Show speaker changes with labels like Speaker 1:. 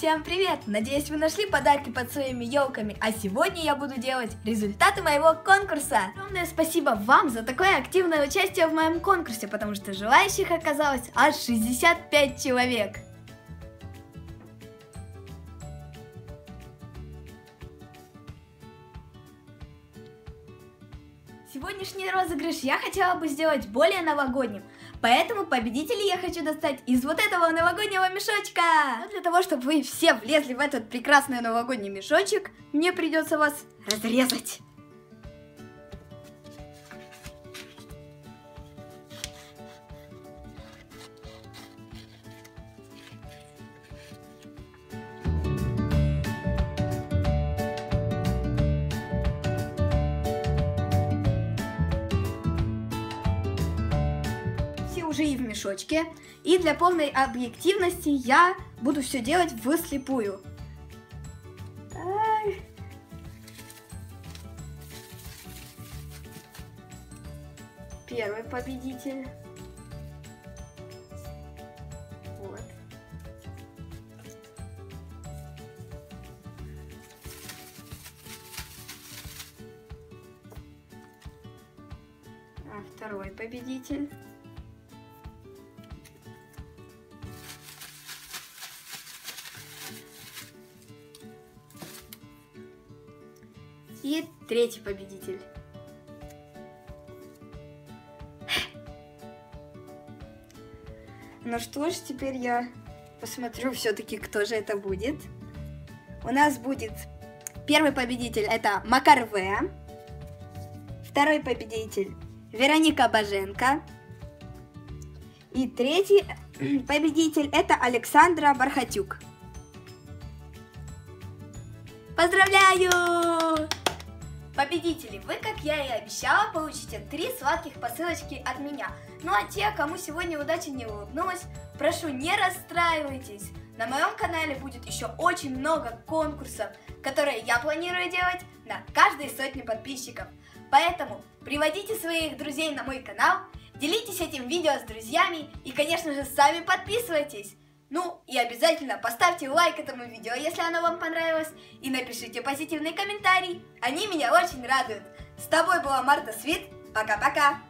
Speaker 1: Всем привет! Надеюсь, вы нашли подарки под своими елками, а сегодня я буду делать результаты моего конкурса. Огромное спасибо вам за такое активное участие в моем конкурсе, потому что желающих оказалось аж 65 человек. Сегодняшний розыгрыш я хотела бы сделать более новогодним, поэтому победителей я хочу достать из вот этого новогоднего мешочка. Но для того, чтобы вы все влезли в этот прекрасный новогодний мешочек, мне придется вас разрезать. Уже и в мешочке. И для полной объективности я буду все делать вслепую. Первый победитель. Вот. А второй победитель. И третий победитель. Ну что ж, теперь я посмотрю все-таки, кто же это будет. У нас будет первый победитель это Макар В. Второй победитель Вероника Баженко. И третий победитель это Александра Бархатюк. Поздравляю! Победители, вы, как я и обещала, получите три сладких посылочки от меня. Ну а те, кому сегодня удача не улыбнулась, прошу, не расстраивайтесь. На моем канале будет еще очень много конкурсов, которые я планирую делать на каждой сотне подписчиков. Поэтому приводите своих друзей на мой канал, делитесь этим видео с друзьями и, конечно же, сами подписывайтесь. Ну и обязательно поставьте лайк этому видео, если оно вам понравилось, и напишите позитивный комментарий. Они меня очень радуют. С тобой была Марта Свит. Пока-пока.